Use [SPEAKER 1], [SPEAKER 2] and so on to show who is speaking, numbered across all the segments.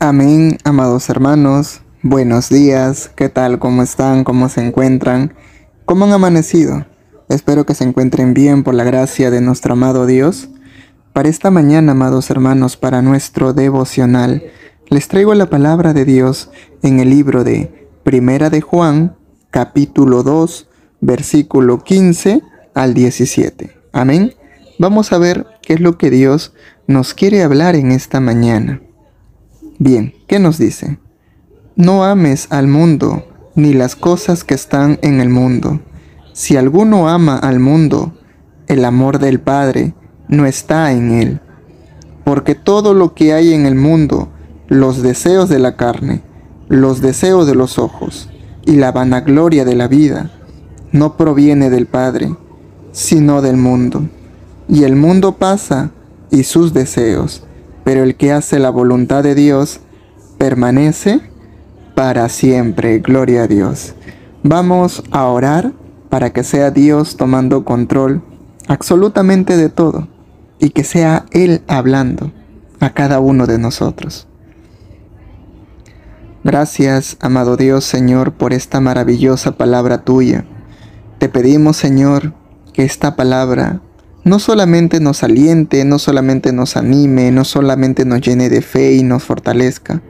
[SPEAKER 1] Amén, amados hermanos. Buenos días. ¿Qué tal? ¿Cómo están? ¿Cómo se encuentran? ¿Cómo han amanecido? Espero que se encuentren bien por la gracia de nuestro amado Dios. Para esta mañana, amados hermanos, para nuestro devocional, les traigo la palabra de Dios en el libro de Primera de Juan, capítulo 2, versículo 15 al 17. Amén. Vamos a ver qué es lo que Dios nos quiere hablar en esta mañana. Bien, ¿qué nos dice? No ames al mundo ni las cosas que están en el mundo. Si alguno ama al mundo, el amor del Padre no está en él. Porque todo lo que hay en el mundo, los deseos de la carne, los deseos de los ojos y la vanagloria de la vida, no proviene del Padre, sino del mundo. Y el mundo pasa y sus deseos, pero el que hace la voluntad de Dios permanece para siempre. Gloria a Dios. Vamos a orar para que sea Dios tomando control absolutamente de todo y que sea Él hablando a cada uno de nosotros. Gracias, amado Dios Señor, por esta maravillosa palabra tuya. Te pedimos, Señor, que esta palabra no solamente nos aliente, no solamente nos anime, no solamente nos llene de fe y nos fortalezca,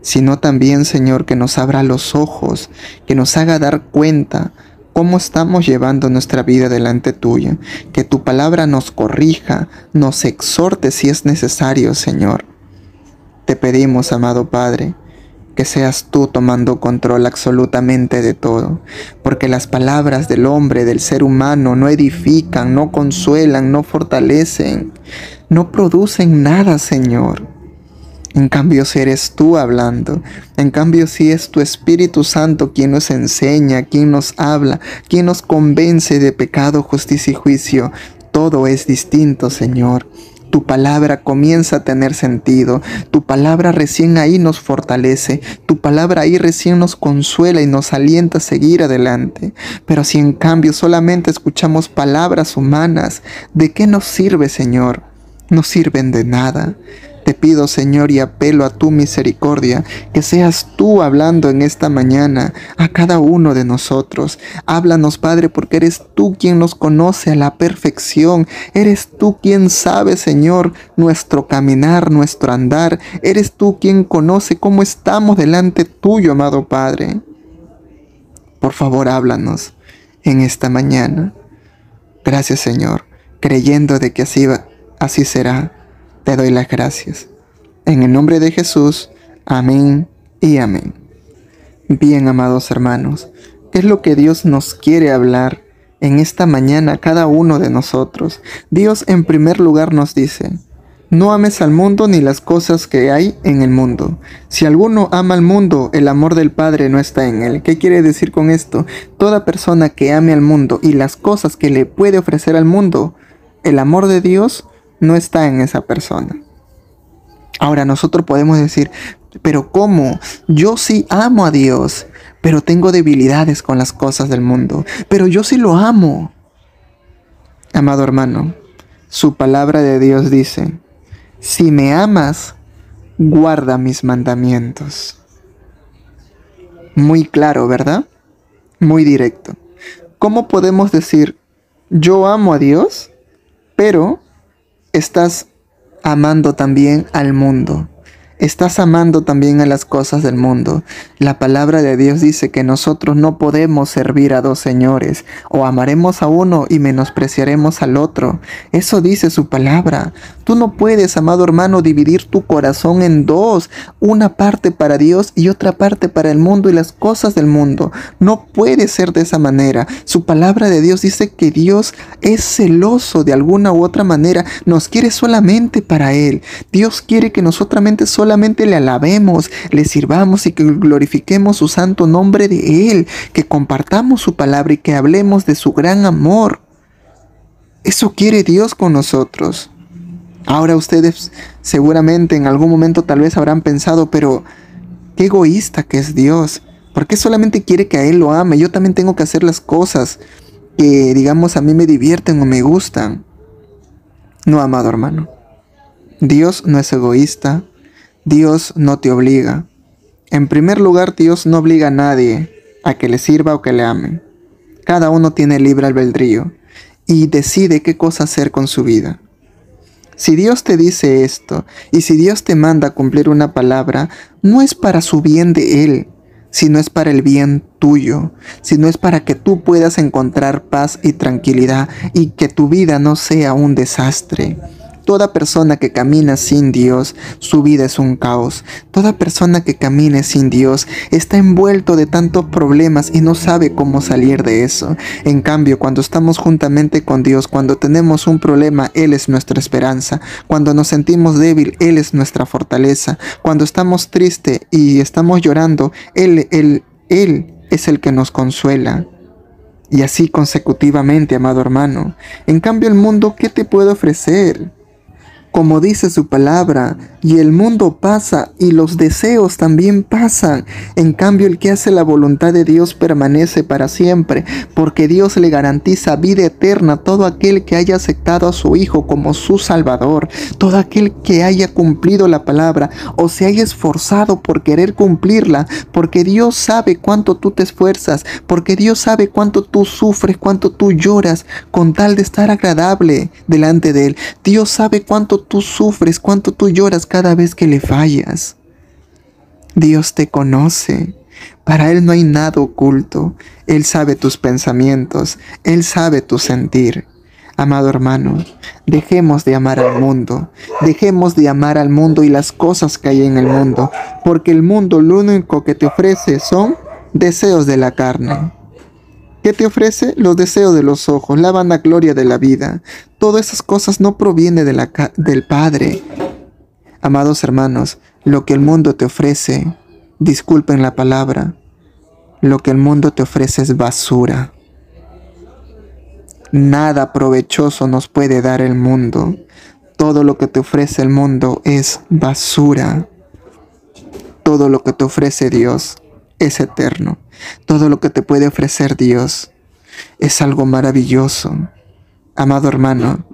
[SPEAKER 1] sino también, Señor, que nos abra los ojos, que nos haga dar cuenta cómo estamos llevando nuestra vida delante tuya, que tu palabra nos corrija, nos exhorte si es necesario, Señor. Te pedimos, amado Padre, que seas tú tomando control absolutamente de todo, porque las palabras del hombre, del ser humano, no edifican, no consuelan, no fortalecen, no producen nada, Señor. En cambio, si eres tú hablando, en cambio, si es tu Espíritu Santo quien nos enseña, quien nos habla, quien nos convence de pecado, justicia y juicio, todo es distinto, Señor tu palabra comienza a tener sentido, tu palabra recién ahí nos fortalece, tu palabra ahí recién nos consuela y nos alienta a seguir adelante. Pero si en cambio solamente escuchamos palabras humanas, ¿de qué nos sirve, Señor? No sirven de nada. Te pido, Señor, y apelo a tu misericordia, que seas tú hablando en esta mañana a cada uno de nosotros. Háblanos, Padre, porque eres tú quien nos conoce a la perfección. Eres tú quien sabe, Señor, nuestro caminar, nuestro andar. Eres tú quien conoce cómo estamos delante tuyo, amado Padre. Por favor, háblanos en esta mañana. Gracias, Señor, creyendo de que así, así será te doy las gracias. En el nombre de Jesús, amén y amén. Bien, amados hermanos, ¿qué es lo que Dios nos quiere hablar en esta mañana cada uno de nosotros? Dios en primer lugar nos dice, no ames al mundo ni las cosas que hay en el mundo. Si alguno ama al mundo, el amor del Padre no está en él. ¿Qué quiere decir con esto? Toda persona que ame al mundo y las cosas que le puede ofrecer al mundo, el amor de Dios no está en esa persona. Ahora nosotros podemos decir, pero ¿cómo? Yo sí amo a Dios, pero tengo debilidades con las cosas del mundo, pero yo sí lo amo. Amado hermano, su palabra de Dios dice, si me amas, guarda mis mandamientos. Muy claro, ¿verdad? Muy directo. ¿Cómo podemos decir, yo amo a Dios, pero estás amando también al mundo. Estás amando también a las cosas del mundo. La palabra de Dios dice que nosotros no podemos servir a dos señores, o amaremos a uno y menospreciaremos al otro. Eso dice su palabra. Tú no puedes, amado hermano, dividir tu corazón en dos, una parte para Dios y otra parte para el mundo y las cosas del mundo. No puede ser de esa manera. Su palabra de Dios dice que Dios es celoso de alguna u otra manera, nos quiere solamente para Él. Dios quiere que nosotros solamente solamente le alabemos, le sirvamos y que glorifiquemos su santo nombre de Él, que compartamos su palabra y que hablemos de su gran amor. Eso quiere Dios con nosotros. Ahora ustedes seguramente en algún momento tal vez habrán pensado, pero qué egoísta que es Dios. ¿Por qué solamente quiere que a Él lo ame? Yo también tengo que hacer las cosas que, digamos, a mí me divierten o me gustan. No, amado hermano. Dios no es egoísta. Dios no te obliga. En primer lugar, Dios no obliga a nadie a que le sirva o que le ame. Cada uno tiene libre albedrío y decide qué cosa hacer con su vida. Si Dios te dice esto y si Dios te manda a cumplir una palabra, no es para su bien de Él, sino es para el bien tuyo, sino es para que tú puedas encontrar paz y tranquilidad y que tu vida no sea un desastre. Toda persona que camina sin Dios, su vida es un caos. Toda persona que camine sin Dios está envuelto de tantos problemas y no sabe cómo salir de eso. En cambio, cuando estamos juntamente con Dios, cuando tenemos un problema, Él es nuestra esperanza. Cuando nos sentimos débil, Él es nuestra fortaleza. Cuando estamos tristes y estamos llorando, Él, Él, Él es el que nos consuela. Y así consecutivamente, amado hermano. En cambio, el mundo, ¿qué te puede ofrecer? Como dice su palabra, y el mundo pasa y los deseos también pasan. En cambio, el que hace la voluntad de Dios permanece para siempre, porque Dios le garantiza vida eterna a todo aquel que haya aceptado a su Hijo como su Salvador, todo aquel que haya cumplido la palabra o se haya esforzado por querer cumplirla, porque Dios sabe cuánto tú te esfuerzas, porque Dios sabe cuánto tú sufres, cuánto tú lloras con tal de estar agradable delante de Él. Dios sabe cuánto tú sufres, cuánto tú lloras cada vez que le fallas. Dios te conoce. Para Él no hay nada oculto. Él sabe tus pensamientos. Él sabe tu sentir. Amado hermano, dejemos de amar al mundo, dejemos de amar al mundo y las cosas que hay en el mundo, porque el mundo lo único que te ofrece son deseos de la carne. ¿Qué te ofrece? Los deseos de los ojos, la vanagloria de la vida. Todas esas cosas no provienen del Padre. Amados hermanos, lo que el mundo te ofrece, disculpen la palabra, lo que el mundo te ofrece es basura. Nada provechoso nos puede dar el mundo. Todo lo que te ofrece el mundo es basura. Todo lo que te ofrece Dios es eterno. Todo lo que te puede ofrecer Dios es algo maravilloso. Amado hermano,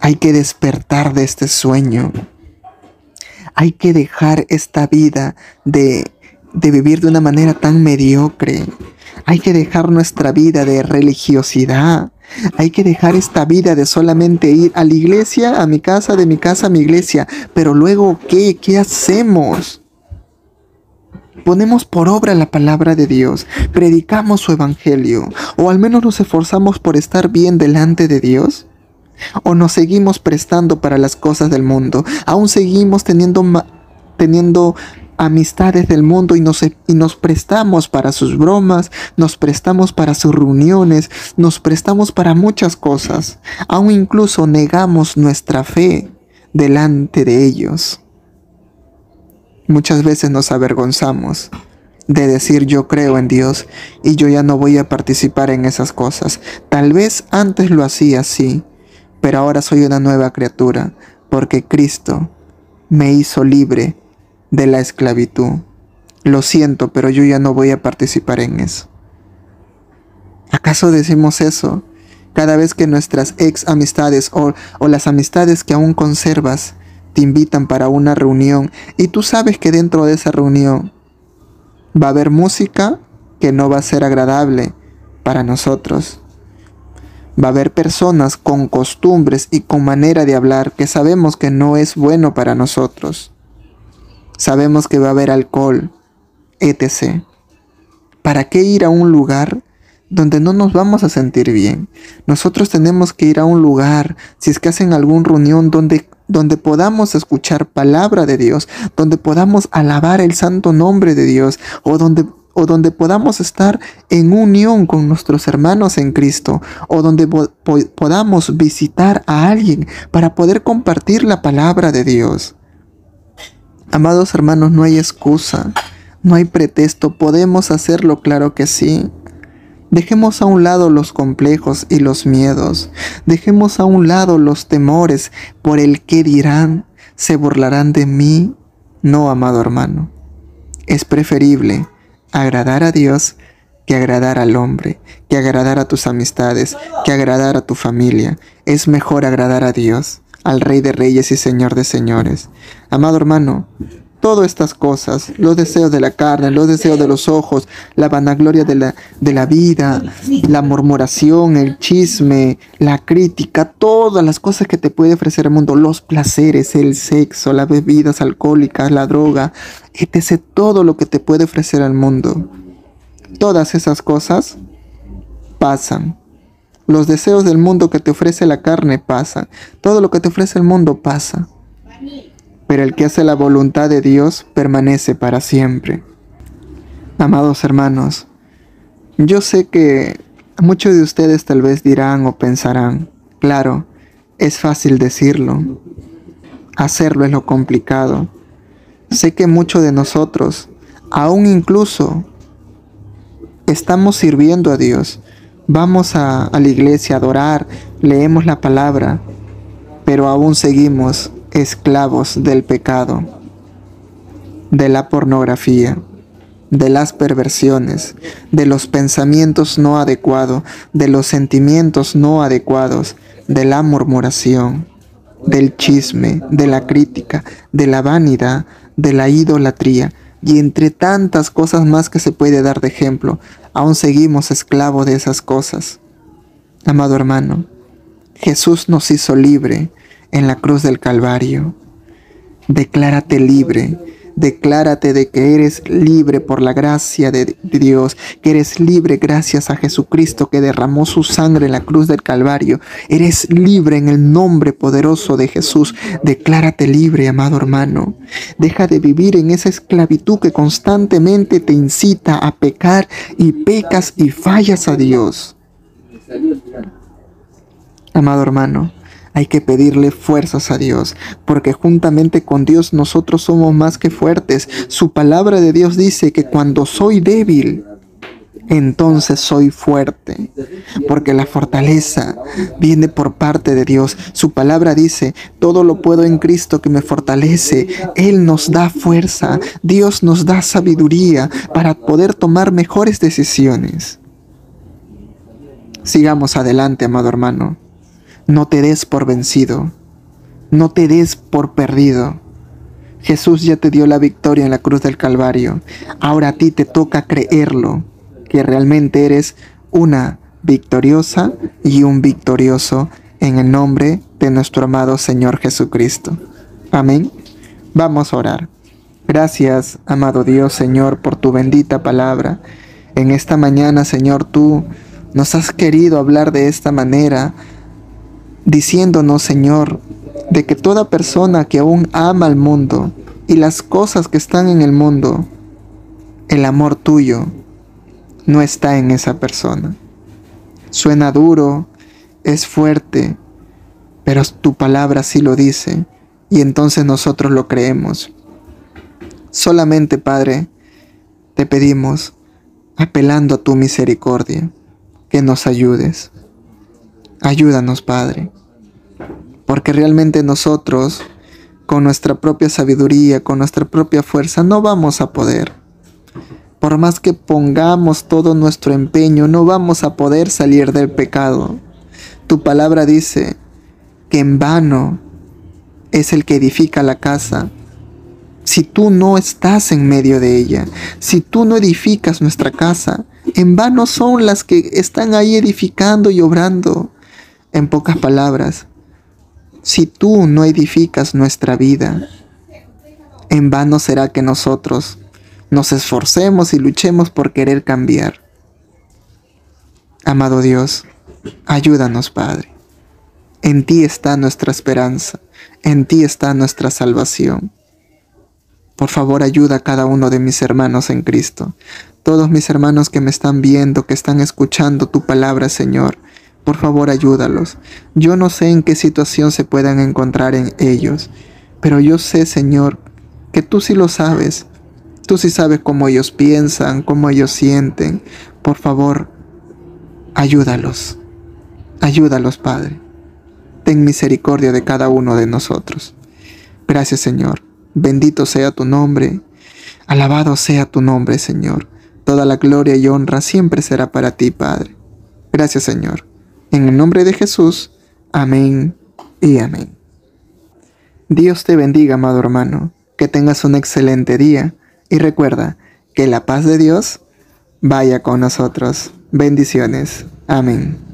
[SPEAKER 1] hay que despertar de este sueño. Hay que dejar esta vida de, de vivir de una manera tan mediocre. Hay que dejar nuestra vida de religiosidad. Hay que dejar esta vida de solamente ir a la iglesia, a mi casa, de mi casa a mi iglesia. Pero luego, ¿qué? ¿Qué hacemos? Ponemos por obra la palabra de Dios, predicamos su evangelio, o al menos nos esforzamos por estar bien delante de Dios, o nos seguimos prestando para las cosas del mundo, aún seguimos teniendo, teniendo amistades del mundo y nos, y nos prestamos para sus bromas, nos prestamos para sus reuniones, nos prestamos para muchas cosas, aún incluso negamos nuestra fe delante de ellos. Muchas veces nos avergonzamos de decir yo creo en Dios y yo ya no voy a participar en esas cosas. Tal vez antes lo hacía así, pero ahora soy una nueva criatura porque Cristo me hizo libre de la esclavitud. Lo siento, pero yo ya no voy a participar en eso. ¿Acaso decimos eso cada vez que nuestras ex amistades o, o las amistades que aún conservas te invitan para una reunión y tú sabes que dentro de esa reunión va a haber música que no va a ser agradable para nosotros. Va a haber personas con costumbres y con manera de hablar que sabemos que no es bueno para nosotros. Sabemos que va a haber alcohol, etc. ¿Para qué ir a un lugar donde no nos vamos a sentir bien? Nosotros tenemos que ir a un lugar, si es que hacen alguna reunión donde donde podamos escuchar palabra de Dios, donde podamos alabar el santo nombre de Dios o donde o donde podamos estar en unión con nuestros hermanos en Cristo, o donde podamos visitar a alguien para poder compartir la palabra de Dios. Amados hermanos, no hay excusa, no hay pretexto, podemos hacerlo, claro que sí. Dejemos a un lado los complejos y los miedos. Dejemos a un lado los temores por el que dirán, se burlarán de mí. No, amado hermano. Es preferible agradar a Dios que agradar al hombre, que agradar a tus amistades, que agradar a tu familia. Es mejor agradar a Dios. al Rey de Reyes y Señor de Señores. Amado hermano, todas estas cosas, los deseos de la carne, los deseos de los ojos, la vanagloria de la, de la vida, la murmuración, el chisme, la crítica, todas las cosas que te puede ofrecer el mundo, los placeres, el sexo, las bebidas alcohólicas, la droga, etc. Todo lo que te puede ofrecer el mundo. Todas esas cosas pasan. Los deseos del mundo que te ofrece la carne pasan. Todo lo que te ofrece el mundo pasa pero el que hace la voluntad de Dios permanece para siempre. Amados hermanos, yo sé que muchos de ustedes tal vez dirán o pensarán, claro, es fácil decirlo, hacerlo es lo complicado. Sé que muchos de nosotros, aún incluso, estamos sirviendo a Dios. Vamos a, a la iglesia a adorar, leemos la palabra, pero aún seguimos esclavos del pecado, de la pornografía, de las perversiones, de los pensamientos no adecuados, de los sentimientos no adecuados, de la murmuración, del chisme, de la crítica, de la vanidad, de la idolatría, y entre tantas cosas más que se puede dar de ejemplo, aún seguimos esclavos de esas cosas. Amado hermano, Jesús nos hizo libre en la cruz del Calvario. Declárate libre, declárate de que eres libre por la gracia de Dios, que eres libre gracias a Jesucristo que derramó su sangre en la cruz del Calvario. Eres libre en el nombre poderoso de Jesús. Declárate libre, amado hermano. Deja de vivir en esa esclavitud que constantemente te incita a pecar y pecas y fallas a Dios. Amado hermano, hay que pedirle fuerzas a Dios, porque juntamente con Dios nosotros somos más que fuertes. Su palabra de Dios dice que cuando soy débil, entonces soy fuerte, porque la fortaleza viene por parte de Dios. Su palabra dice, todo lo puedo en Cristo que me fortalece. Él nos da fuerza, Dios nos da sabiduría para poder tomar mejores decisiones. Sigamos adelante, amado hermano. No te des por vencido. No te des por perdido. Jesús ya te dio la victoria en la cruz del Calvario. Ahora a ti te toca creerlo, que realmente eres una victoriosa y un victorioso en el nombre de nuestro amado Señor Jesucristo. Amén. Vamos a orar. Gracias, amado Dios Señor, por tu bendita palabra. En esta mañana, Señor, tú nos has querido hablar de esta manera diciéndonos, Señor, de que toda persona que aún ama al mundo y las cosas que están en el mundo, el amor tuyo no está en esa persona. Suena duro, es fuerte, pero tu palabra sí lo dice y entonces nosotros lo creemos. Solamente, Padre, te pedimos, apelando a tu misericordia, que nos ayudes. Ayúdanos, Padre, porque realmente nosotros, con nuestra propia sabiduría, con nuestra propia fuerza, no vamos a poder. Por más que pongamos todo nuestro empeño, no vamos a poder salir del pecado. Tu palabra dice que en vano es el que edifica la casa. Si tú no estás en medio de ella, si tú no edificas nuestra casa, en vano son las que están ahí edificando y obrando. En pocas palabras, si tú no edificas nuestra vida, en vano será que nosotros nos esforcemos y luchemos por querer cambiar. Amado Dios, ayúdanos, Padre. En ti está nuestra esperanza, en ti está nuestra salvación. Por favor, ayuda a cada uno de mis hermanos en Cristo, todos mis hermanos que me están viendo, que están escuchando tu palabra, Señor. Por favor, ayúdalos. Yo no sé en qué situación se puedan encontrar en ellos, pero yo sé, Señor, que tú sí lo sabes. Tú sí sabes cómo ellos piensan, cómo ellos sienten. Por favor, ayúdalos. Ayúdalos, Padre. Ten misericordia de cada uno de nosotros. Gracias, Señor. Bendito sea tu nombre. Alabado sea tu nombre, Señor. Toda la gloria y honra siempre será para ti, Padre. Gracias, Señor. En el nombre de Jesús, amén y amén. Dios te bendiga, amado hermano, que tengas un excelente día y recuerda que la paz de Dios vaya con nosotros. Bendiciones. Amén.